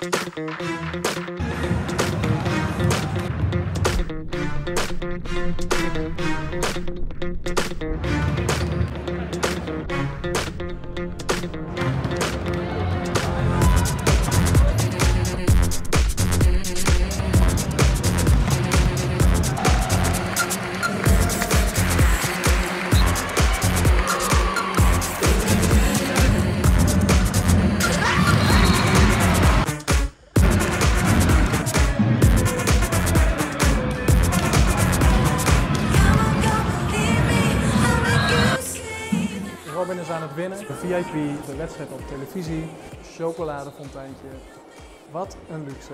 Thank you. Robin is aan het winnen. De VIP, de wedstrijd op televisie, chocoladefonteintje. Wat een luxe.